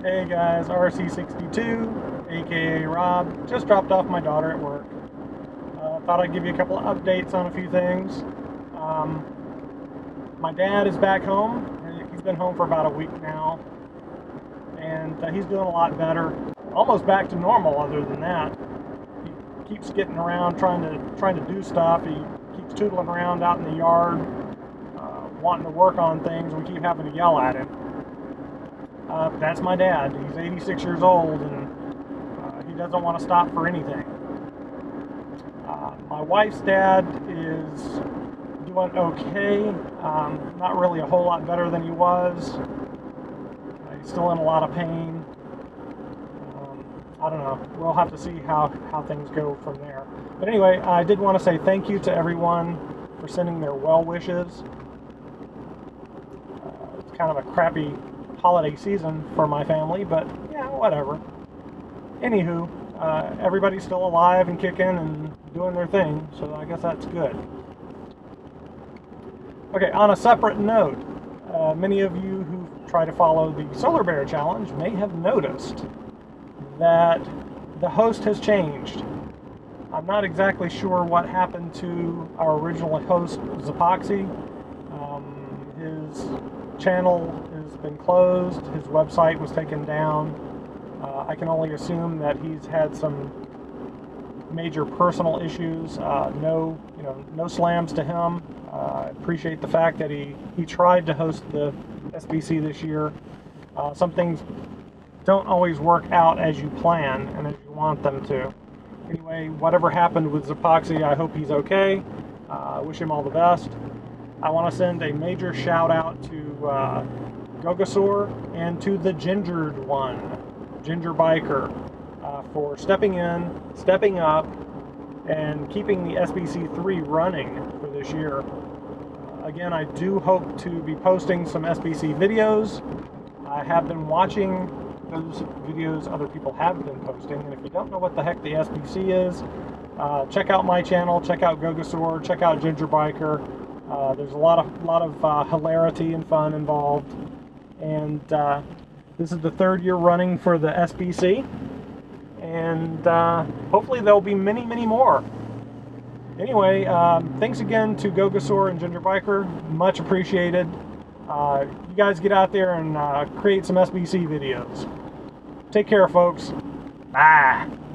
Hey guys, RC62, aka Rob. Just dropped off my daughter at work. Uh, thought I'd give you a couple of updates on a few things. Um, my dad is back home. He's been home for about a week now, and uh, he's doing a lot better. Almost back to normal, other than that. He keeps getting around, trying to trying to do stuff. He keeps tootling around out in the yard, uh, wanting to work on things. We keep having to yell at him. Uh, that's my dad. He's 86 years old and uh, he doesn't want to stop for anything. Uh, my wife's dad is doing okay. Um, not really a whole lot better than he was. Uh, he's still in a lot of pain. Um, I don't know. We'll have to see how, how things go from there. But anyway, I did want to say thank you to everyone for sending their well wishes. Uh, it's kind of a crappy holiday season for my family, but yeah, whatever. Anywho, uh, everybody's still alive and kicking and doing their thing, so I guess that's good. Okay, on a separate note, uh, many of you who try to follow the Solar Bear Challenge may have noticed that the host has changed. I'm not exactly sure what happened to our original host, Zapoxy. Um, his channel has been closed, his website was taken down. Uh, I can only assume that he's had some major personal issues. Uh, no, you know, no slams to him. Uh, appreciate the fact that he he tried to host the SBC this year. Uh, some things don't always work out as you plan and as you want them to. Anyway, whatever happened with Zapoxy, I hope he's okay. I wish him all the best. I want to send a major shout out to uh, Gogosor and to the Gingered One, Ginger Biker, uh, for stepping in, stepping up, and keeping the SBC3 running for this year. Again, I do hope to be posting some SBC videos. I have been watching those videos other people have been posting, and if you don't know what the heck the SBC is, uh, check out my channel, check out Gogosor, check out Ginger Biker. Uh, there's a lot of lot of uh, hilarity and fun involved, and uh, this is the third year running for the SBC, and uh, hopefully there'll be many, many more. Anyway, um, thanks again to Gogosor and Ginger Biker, much appreciated. Uh, you guys get out there and create some SBC videos. Take care, folks. Bye.